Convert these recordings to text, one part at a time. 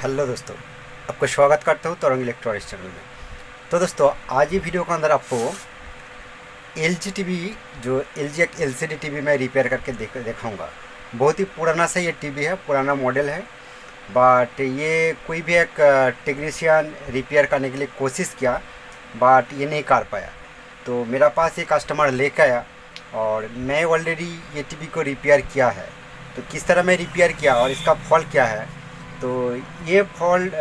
Hello दोस्तों, आपको स्वागत करता हूँ तरंग इलेक्ट्रॉनिक्स चैनल में। तो दोस्तों, आज ये वीडियो के अंदर आपको एल जी टी वी जो एल जी एक L C D T V मैं रिपेयर करके देख, दिखाऊँगा। बहुत ही पुराना सा ये टी वी है, पुराना मॉडल है बट ये कोई भी एक टेक्नीशियन रिपेयर करने के लिए कोशिश किया बट ये नहीं कर पाया। तो मेरा पास ये कस्टमर लेकर आया, और मैं ऑलरेडी ये टीवी को रिपेयर किया है। तो किस तरह मैं रिपेयर किया और इसका फॉल्ट क्या है तो ये फॉल्ट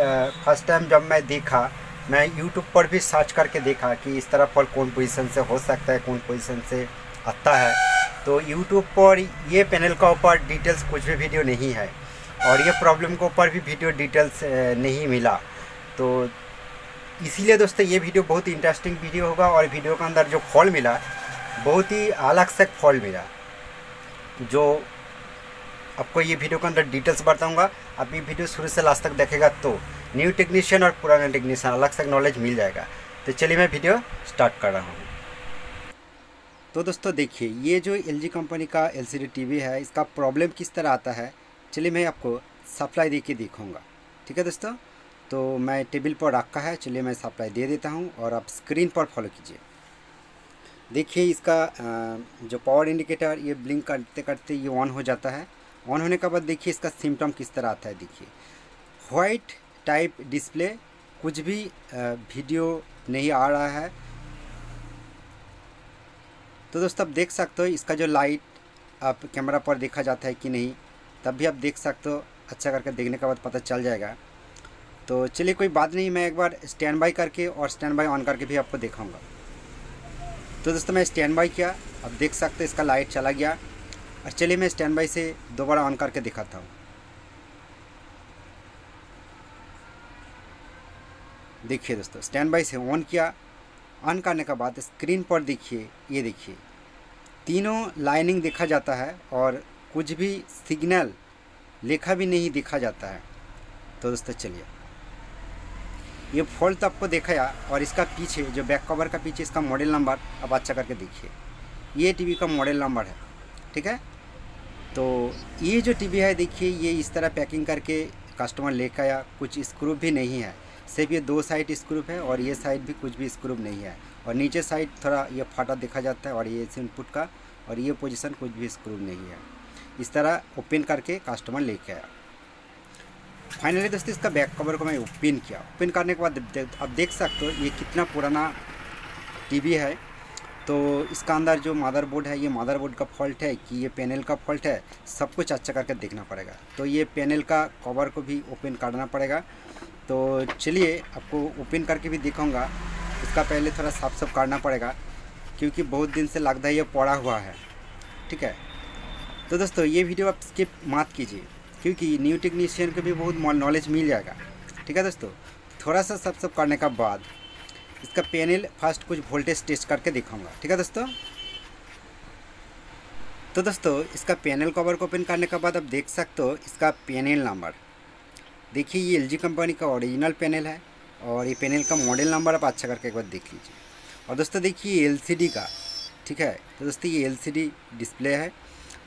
फ़र्स्ट टाइम जब मैं देखा, मैं यूट्यूब पर भी सर्च करके देखा कि इस तरह फॉल्ट कौन पोजीशन से हो सकता है, कौन पोजीशन से आता है। तो यूट्यूब पर ये पैनल का ऊपर डिटेल्स कुछ भी वीडियो नहीं है और ये प्रॉब्लम के ऊपर भी वीडियो डिटेल्स नहीं मिला। तो इसीलिए दोस्तों ये वीडियो बहुत ही इंटरेस्टिंग वीडियो होगा और वीडियो के अंदर जो फॉल मिला, बहुत ही अलग से फॉल मिला, जो आपको ये वीडियो के अंदर डिटेल्स बताऊँगा। आप ये वीडियो शुरू से लास्ट तक देखेगा तो न्यू टेक्नीशियन और पुराना टेक्नीशियन अलग से नॉलेज मिल जाएगा। तो चलिए मैं वीडियो स्टार्ट कर रहा हूँ। तो दोस्तों देखिए, ये जो एलजी कंपनी का एल सी है, इसका प्रॉब्लम किस तरह आता है? चलिए मैं आपको सप्लाई दे के ठीक है दोस्तों? तो मैं टेबल पर रखा है, चलिए मैं सप्लाई दे देता हूँ और आप स्क्रीन पर फॉलो कीजिए। देखिए इसका जो पावर इंडिकेटर ये ब्लिंक करते करते ये ऑन हो जाता है। ऑन होने के बाद देखिए इसका सिम्टम किस तरह आता है, देखिए। वाइट टाइप डिस्प्ले कुछ भी वीडियो नहीं आ रहा है। तो दोस्तों, आप देख सकते हो इसका जो लाइट आप कैमरा पर देखा जाता है कि नहीं, तब भी आप देख सकते हो अच्छा करके देखने के बाद पता चल जाएगा। तो चलिए, कोई बात नहीं, मैं एक बार स्टैंड बाई करके और स्टैंड बाई ऑन करके भी आपको दिखाऊँगा। तो दोस्तों, मैं स्टैंड बाई किया अब देख सकते हो इसका लाइट चला गया। और चलिए मैं स्टैंड बाई से दोबारा ऑन करके दिखाता हूँ। देखिए दोस्तों स्टैंड बाई से ऑन किया। ऑन करने के बाद स्क्रीन पर देखिए, ये देखिए। तीनों लाइनिंग देखा जाता है और कुछ भी सिग्नल लिखा भी नहीं देखा जाता है। तो दोस्तों, चलिए। ये फॉल्ट तो आपको दिखाया और इसका पीछे, जो बैक कवर का पीछे इसका मॉडल नंबर अब अच्छा करके देखिए। ये टीवी का मॉडल नंबर है, ठीक है? तो ये जो टीवी है, देखिए, ये इस तरह पैकिंग करके कस्टमर लेकर आया। कुछ स्क्रू भी नहीं है। सिर्फ़ ये दो साइड स्क्रू है और ये साइड भी कुछ भी स्क्रू नहीं है। और नीचे साइड थोड़ा ये फाटा देखा जाता है और ये इनपुट का और ये पोजीशन कुछ भी स्क्रू नहीं है। इस तरह ओपन करके कस्टमर लेके आया। फाइनली दोस्तों, इसका बैक कवर को मैं ओपन किया। ओपन करने के बाद आप देख सकते हो, ये कितना पुराना टीवी है। तो इसका अंदर जो मदरबोर्ड है, ये मदरबोर्ड का फॉल्ट है कि ये पैनल का फॉल्ट है। सब कुछ अच्छा करके देखना पड़ेगा। तो ये पैनल का कवर को भी ओपन करना पड़ेगा। तो चलिए, आपको ओपन करके भी दिखाऊँगा। इसका पहले थोड़ा साफ़ साफ़ करना पड़ेगा, क्योंकि बहुत दिन से लगता है ये पड़ा हुआ है। ठीक है? तो दोस्तों, ये वीडियो आप स्किप मत कीजिए, क्योंकि न्यू टेक्नीशियन को भी बहुत नॉलेज मिल जाएगा। ठीक है दोस्तों? थोड़ा सा सब सब करने का बाद इसका पैनल फ़र्स्ट कुछ वोल्टेज टेस्ट करके दिखाऊँगा। ठीक है दोस्तों? तो दोस्तों, इसका पैनल कवर को ओपन करने के बाद आप देख सकते हो इसका पैनल नंबर देखिए, ये एलजी कंपनी का ओरिजिनल पैनल है और ये पैनल का मॉडल नंबर आप अच्छा करके एक बार देख लीजिए। और दोस्तों, देखिए एलसीडी का, ठीक है? तो दोस्तों, ये एलसीडी डिस्प्ले है,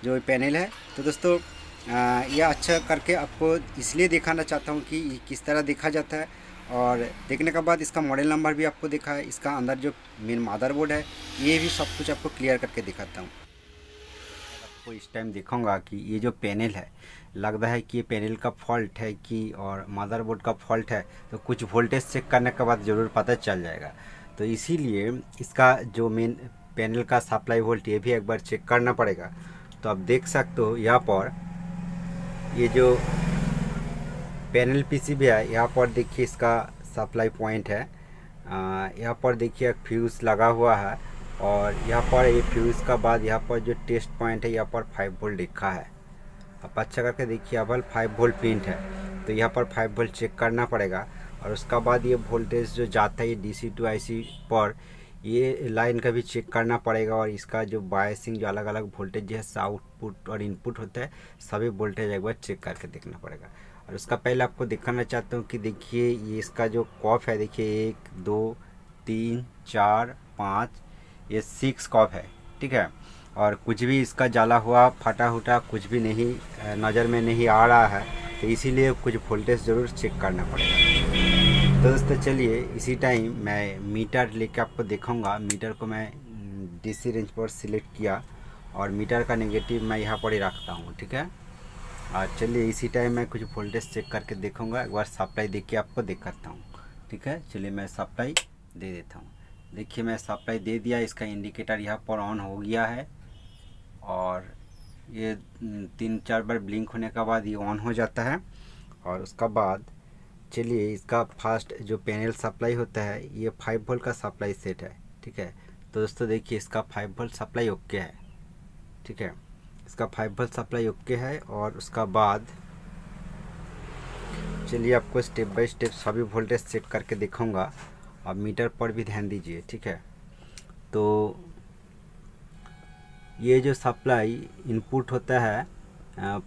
जो पैनल है। तो दोस्तों यह अच्छा करके आपको इसलिए दिखाना चाहता हूँ कि किस तरह देखा जाता है और देखने के बाद इसका मॉडल नंबर भी आपको दिखा है इसका अंदर जो मेन मदरबोर्ड है, ये भी सब कुछ आपको क्लियर करके दिखाता हूँ। आपको इस टाइम दिखाऊँगा कि ये जो पैनल है, लगता है कि ये पैनल का फॉल्ट है कि, और मदरबोर्ड का फॉल्ट है तो कुछ वोल्टेज चेक करने के बाद ज़रूर पता चल जाएगा। तो इसीलिए इसका जो मेन पैनल का सप्लाई वोल्ट ये भी एक बार चेक करना पड़ेगा। तो आप देख सकते हो यहाँ पर ये जो पैनल पीसीबी है। यहाँ पर देखिए इसका सप्लाई पॉइंट है। यहाँ पर देखिए फ्यूज़ लगा हुआ है और यहाँ पर ये फ्यूज़ का बाद यहाँ पर जो टेस्ट पॉइंट है, यहाँ पर फाइव वोल्ट लिखा है। आप अच्छा करके देखिए, अब फाइव वोल्ट प्रिंट है। तो यहाँ पर फाइव वोल्ट चेक करना पड़ेगा और उसका बाद ये वोल्टेज जो जाता है डी सी टू आई सी पर, ये लाइन का भी चेक करना पड़ेगा और इसका जो बायसिंग जो अलग अलग वोल्टेज है आउटपुट और इनपुट होता है, सभी वोल्टेज एक बार चेक करके देखना पड़ेगा। और उसका पहले आपको दिखाना चाहता हूँ कि देखिए ये इसका जो कॉफ है, देखिए, एक, दो, तीन, चार, पाँच, ये सिक्स कॉफ है, ठीक है? और कुछ भी इसका जला हुआ, फटा हुटा कुछ भी नहीं नज़र में नहीं आ रहा है तो इसीलिए कुछ वोल्टेज ज़रूर चेक करना पड़ेगा। तो दोस्तों, चलिए, इसी टाइम मैं मीटर लेके आपको दिखाऊँगा। मीटर को मैं डीसी रेंज पर सिलेक्ट किया और मीटर का नेगेटिव मैं यहाँ पर ही रखता हूँ, ठीक है? और चलिए इसी टाइम मैं कुछ वोल्टेज चेक करके देखूँगा। एक बार सप्लाई देख के आपको दिखाता हूँ। ठीक है? चलिए मैं सप्लाई दे देता हूँ। देखिए, मैं सप्लाई दे दिया। इसका इंडिकेटर यहाँ पर ऑन हो गया है। और ये तीन चार बार ब्लिंक होने के बाद ये ऑन हो जाता है। और उसका बाद, चलिए इसका फास्ट जो पैनल सप्लाई होता है, ये फाइव वोल्ट का सप्लाई सेट है। ठीक है? तो दोस्तों, देखिए इसका फाइव वोल्ट सप्लाई ओके है। ठीक है? इसका फाइव वोल्ट सप्लाई ओके है और उसका बाद चलिए आपको स्टेप बाय स्टेप सभी वोल्टेज सेट करके दिखाऊँगा। अब मीटर पर भी ध्यान दीजिए, ठीक है? तो ये जो सप्लाई इनपुट होता है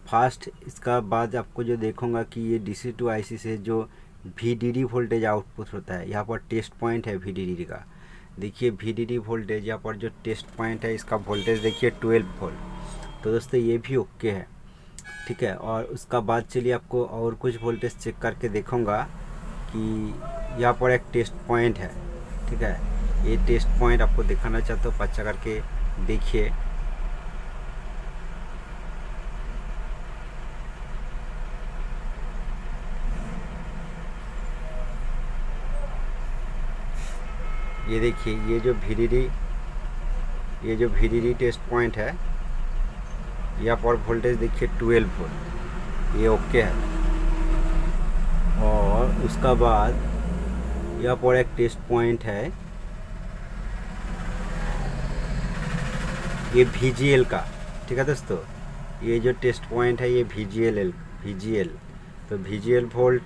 फास्ट, इसका बाद आपको जो देखूँगा कि ये डीसी टू आईसी से जो वी वोल्टेज आउटपुट होता है, यहाँ पर टेस्ट पॉइंट है वी का। देखिए वी वोल्टेज, यहाँ पर जो टेस्ट पॉइंट है, इसका वोल्टेज देखिए ट्वेल्व वोल्ट। तो दोस्तों ये भी ओके है। ठीक है, और उसका बाद चलिए आपको और कुछ वोल्टेज चेक करके देखूँगा कि यहाँ पर एक टेस्ट पॉइंट है। ठीक है, ये टेस्ट पॉइंट आपको दिखाना चाहता हूँ अच्छा करके देखिए। ये देखिए, ये जो वी ये जो वी टेस्ट पॉइंट है यहाँ पर वोल्टेज देखिए ट्वेल्व वोल्ट ये ओके है। और उसका बाद यहाँ पर एक टेस्ट पॉइंट है, ये वी का, ठीक है दोस्तों? ये जो टेस्ट पॉइंट है, ये वी जी एल एल तो वी जी एल वोल्ट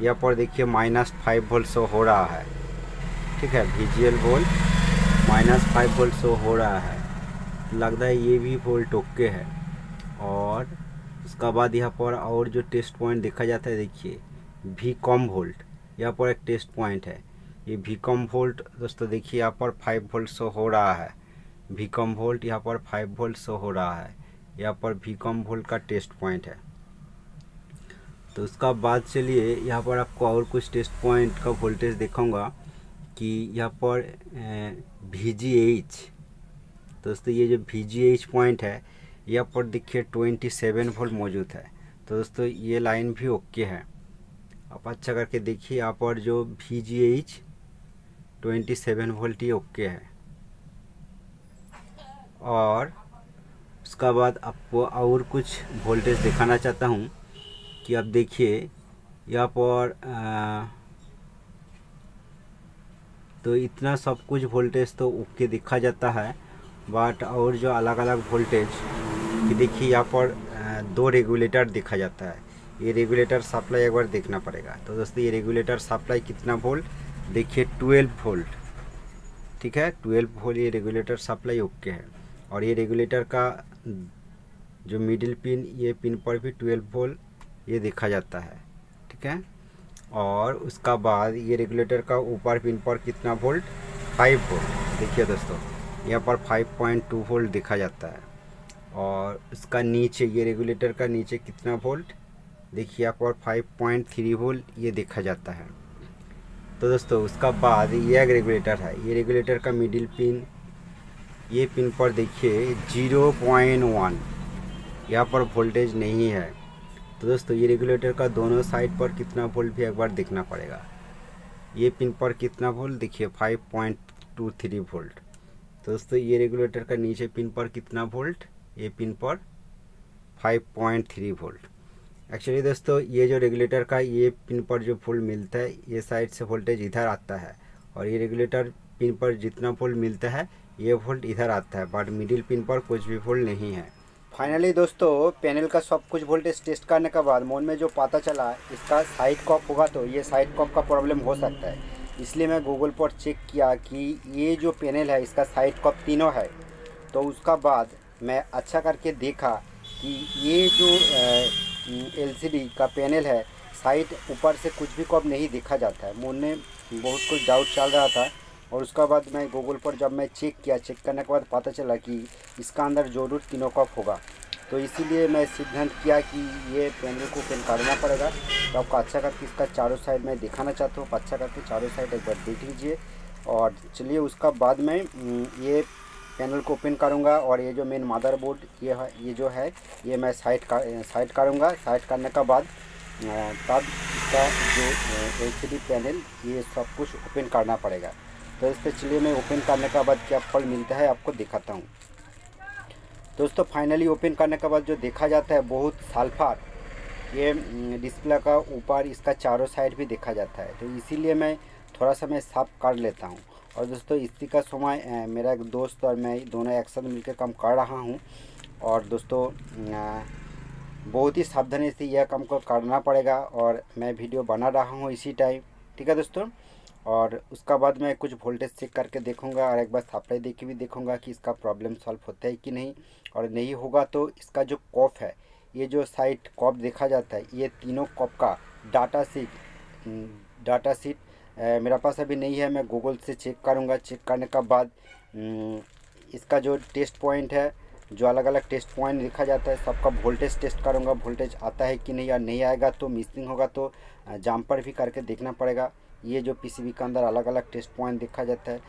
यहाँ पर देखिए माइनस फाइव वोल्ट शो हो रहा है, ठीक है? V G L volt minus five volt show हो रहा है, लगता है ये भी वोल्ट ओके है। और उसका बाद यहाँ पर और जो टेस्ट पॉइंट देखा जाता है, देखिए भी कॉम वोल्ट यहाँ पर एक टेस्ट पॉइंट है। ये वी कॉम वोल्ट दोस्तों, देखिए, यहाँ पर फाइव वोल्ट शो हो रहा है। वी कॉम वोल्ट यहाँ पर फाइव वोल्ट शो हो रहा है। यहाँ पर भी कॉम वोल्ट का टेस्ट पॉइंट है। तो उसका बाद चलिए यहाँ पर आपको और कुछ टेस्ट पॉइंट का वोल्टेज दिखाऊँगा कि यहाँ पर वी जी एच दोस्तों, ये जो वी जी एच पॉइंट है यहाँ पर देखिए ट्वेंटी सेवन वोल्ट मौजूद है। तो दोस्तों, ये लाइन भी ओके है। आप अच्छा करके देखिए यहाँ पर जो V G H twenty seven volt ही ओके है। और उसका बाद आपको और कुछ वोल्टेज दिखाना चाहता हूँ कि आप देखिए यहाँ पर तो इतना सब कुछ वोल्टेज तो ओके दिखा जाता है बट और जो अलग अलग वोल्टेज कि देखिए यहाँ पर दो रेगुलेटर देखा जाता है। ये रेगुलेटर सप्लाई एक बार देखना पड़ेगा। तो दोस्तों, ये रेगुलेटर सप्लाई कितना वोल्ट देखिए ट्वेल्व वोल्ट ठीक है? ट्वेल्व वोल्ट ये रेगुलेटर सप्लाई ओके है। और ये रेगुलेटर का जो मिडिल पिन ये पिन पर भी ट्वेल्व वोल्ट ये देखा जाता है। ठीक है? और उसका बाद ये रेगुलेटर का ऊपर पिन पर कितना वोल्ट फाइव वोल्ट देखिए दोस्तों, यहाँ पर फाइव पॉइंट टू वोल्ट देखा जाता है। और इसका नीचे, ये रेगुलेटर का नीचे कितना वोल्ट देखिए फाइव पॉइंट थ्री वोल्ट ये देखा जाता है। तो दोस्तों, उसका बाद ये रेगुलेटर है। ये रेगुलेटर का मिडिल पिन ये पिन पर देखिए ज़ीरो पॉइंट वन यहाँ पर वोल्टेज नहीं है। तो दोस्तों, ये रेगुलेटर का दोनों साइड पर कितना वोल्ट भी एक बार देखना पड़ेगा। ये पिन पर कितना वोल्ट देखिए five point two three volt तो दोस्तों, ये रेगुलेटर का नीचे पिन पर कितना वोल्ट ये पिन पर five point three volt actually दोस्तों, ये जो रेगुलेटर का ये पिन पर जो वोल्ट मिलता है, ये साइड से वोल्टेज इधर आता है। और ये रेगुलेटर पिन पर जितना वोल्ट मिलता है, ये वोल्ट इधर आता है। बट मिडिल पिन पर कुछ भी वोल्ट नहीं है। फाइनली दोस्तों पैनल का सब कुछ वोल्टेज टेस्ट करने के बाद मोन में जो पता चला, इसका साइड कॉप होगा तो ये साइड कॉप का प्रॉब्लम हो सकता है। इसलिए मैं गूगल पर चेक किया कि ये जो पैनल है, इसका साइड कॉप तीनों है। तो उसका बाद मैं अच्छा करके देखा कि ये जो एलसीडी का पैनल है साइड ऊपर से कुछ भी कॉप नहीं देखा जाता है। मोन में बहुत कुछ डाउट चल रहा था और उसका बाद मैं गूगल पर जब मैं चेक किया चेक करने के बाद पता चला कि इसका अंदर ज़रूर तीनों कप होगा। तो इसीलिए मैं सिद्धांत किया कि ये पैनल को पेन काटना पड़ेगा। तो आपको अच्छा करके इसका चारों साइड मैं दिखाना चाहता हूँ। अच्छा करके चारों साइड एक बार देख लीजिए। और चलिए उसका बाद में ये पैनल को ओपन करूँगा और ये जो मेन मदरबोर्ड ये है, ये जो है, ये मैं साइड का साइड करूँगा। साइड करने के बाद तब इसका जो एल पैनल ये सब कुछ ओपन करना पड़ेगा। तो इससे चलिए मैं ओपन करने के बाद क्या फल मिलता है आपको दिखाता हूँ। दोस्तों फाइनली ओपन करने के बाद जो देखा जाता है, बहुत साल्फार ये डिस्प्ले का ऊपर इसका चारों साइड भी देखा जाता है। तो इसीलिए मैं थोड़ा सा मैं साफ़ कर लेता हूँ। और दोस्तों, इसी का समय मेरा एक दोस्त और मैं दोनों एक साथ मिलकर काम कर रहा हूँ। और दोस्तों बहुत ही सावधानी से यह काम को करना पड़ेगा और मैं वीडियो बना रहा हूँ इसी टाइम। ठीक है दोस्तों? और उसका बाद मैं कुछ वोल्टेज चेक करके देखूँगा और एक बार सप्लाई दे के भी देखूँगा कि इसका प्रॉब्लम सॉल्व होता है कि नहीं। और नहीं होगा तो इसका जो कॉप है, ये जो साइट कॉप देखा जाता है, ये तीनों कॉप का डाटा सीट डाटा सीट मेरा पास अभी नहीं है, मैं गूगल से चेक करूँगा। चेक करने का बाद इसका जो टेस्ट पॉइंट है, जो अलग अलग टेस्ट पॉइंट लिखा जाता है, सबका वोल्टेज टेस्ट करूँगा। वोल्टेज आता है कि नहीं या नहीं आएगा तो मिसिंग होगा तो जाम्पर भी करके देखना पड़ेगा। ये जो पीसीबी के अंदर अलग अलग टेस्ट पॉइंट देखा जाता है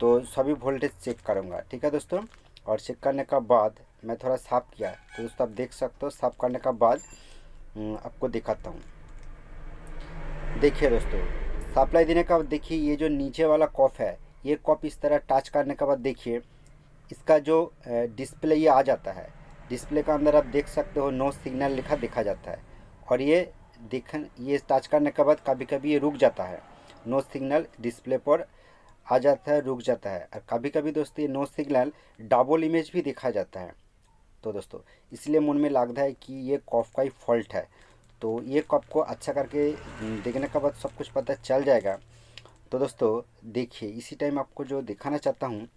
तो सभी वोल्टेज चेक करूँगा। ठीक है दोस्तों? और चेक करने का बाद, मैं थोड़ा साफ़ किया तो दोस्तों आप देख सकते हो, साफ़ करने का बाद आपको दिखाता हूँ। देखिए दोस्तों सप्लाई देने का बाद देखिए, ये जो नीचे वाला कॉफ है, ये कॉप इस तरह टच करने के बाद देखिए, इसका जो डिस्प्ले ये आ जाता है। डिस्प्ले का अंदर आप देख सकते हो नो सिग्नल लिखा देखा जाता है। और ये देख ये टच करने के बाद कभी कभी ये रुक जाता है। नो सिग्नल डिस्प्ले पर आ जाता है, रुक जाता है। और कभी कभी दोस्तों ये नो सिग्नल डबल इमेज भी देखा जाता है। तो दोस्तों, इसलिए मन में लगता है कि ये कॉफ का ही फॉल्ट है। तो ये कप को अच्छा करके देखने के बाद सब कुछ पता चल जाएगा। तो दोस्तों, देखिए, इसी टाइम आपको जो दिखाना चाहता हूँ,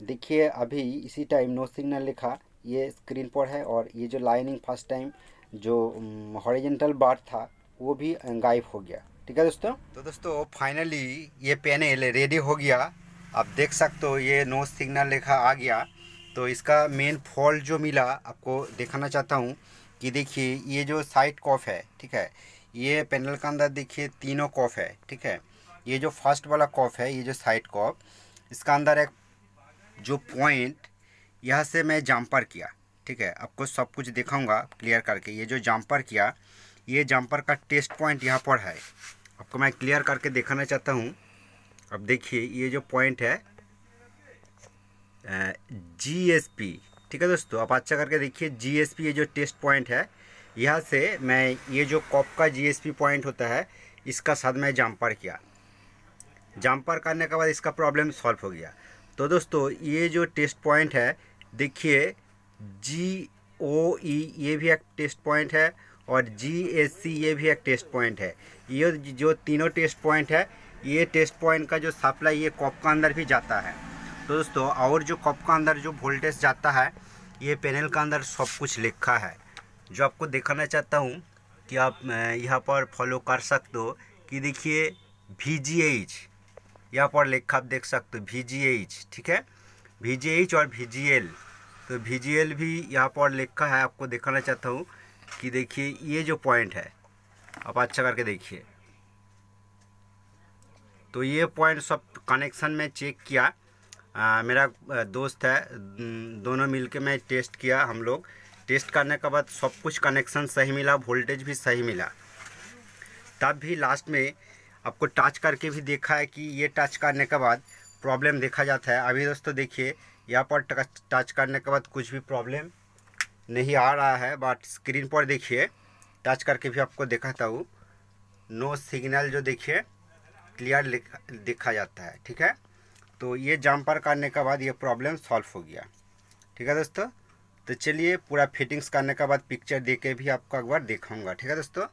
देखिए, अभी इसी टाइम नो सिग्नल लिखा, ये स्क्रीन पर है और ये जो लाइनिंग फ़र्स्ट टाइम जो हॉरिजेंटल बार था, वो भी गायब हो गया। ठीक है दोस्तों? तो दोस्तों फाइनली ये पैनल रेडी हो गया। आप देख सकते हो ये नो सिग्नल लिखा आ गया। तो इसका मेन फॉल्ट जो मिला, आपको दिखाना चाहता हूँ कि देखिए, ये जो साइड कॉफ है, ठीक है, ये पैनल के अंदर देखिए तीनों कॉफ है, ठीक है। ये जो फ़र्स्ट वाला कॉफ है, ये जो साइड कॉफ इसका अंदर एक जो पॉइंट यहाँ से मैं जम्पर किया, ठीक है। आपको सब कुछ दिखाऊँगा क्लियर करके। ये जो जम्पर किया, ये जम्पर का टेस्ट पॉइंट यहाँ पर है। आपको मैं क्लियर करके दिखाना चाहता हूँ। अब देखिए, ये जो पॉइंट है जी एस पी ठीक है दोस्तों, आप अच्छा करके देखिए जी एस पी ये जो टेस्ट पॉइंट है, यहाँ से मैं ये जो कॉप का जी एस पी पॉइंट होता है, इसका साथ मैं जम्पर किया। जम्पर करने के बाद इसका प्रॉब्लम सॉल्व हो गया। तो दोस्तों, ये जो टेस्ट पॉइंट है, देखिए जी ओ ई ये भी एक टेस्ट पॉइंट है और जी एस सी ये भी एक टेस्ट पॉइंट है। ये जो तीनों टेस्ट पॉइंट है, ये टेस्ट पॉइंट का जो सप्लाई ये कॉप का अंदर भी जाता है। दोस्तों, और जो कप का अंदर जो वोल्टेज जाता है, ये पैनल का अंदर सब कुछ लिखा है। जो आपको दिखाना चाहता हूँ कि आप यहाँ पर फॉलो कर सकते हो कि देखिए वी जी एच यहाँ पर लिखा आप देख सकते हो वी जी एच ठीक है? वी जी एच और वी जी एल तो वी जी एल भी यहाँ पर लिखा है, आपको दिखाना चाहता हूँ कि देखिए ये जो पॉइंट है, आप अच्छा करके देखिए। तो ये पॉइंट सब कनेक्शन में चेक किया। आ, मेरा दोस्त है दोनों मिल के मैं टेस्ट किया हम लोग। टेस्ट करने के बाद सब कुछ कनेक्शन सही मिला वोल्टेज भी सही मिला। तब भी लास्ट में आपको टच करके भी देखा है कि ये टच करने के बाद प्रॉब्लम देखा जाता है। अभी दोस्तों देखिए यहाँ पर टच करने के बाद कुछ भी प्रॉब्लम नहीं आ रहा है बट स्क्रीन पर देखिए टच करके भी आपको दिखाता हूँ। नो सिग्नल जो देखिए क्लियर दिखा जाता है ठीक है? तो ये जम्पर करने के बाद ये प्रॉब्लम सॉल्व हो गया। ठीक है दोस्तों? तो चलिए पूरा फिटिंग्स करने के बाद पिक्चर दे के भी आपको एक बार दिखाऊँगा। ठीक है दोस्तों?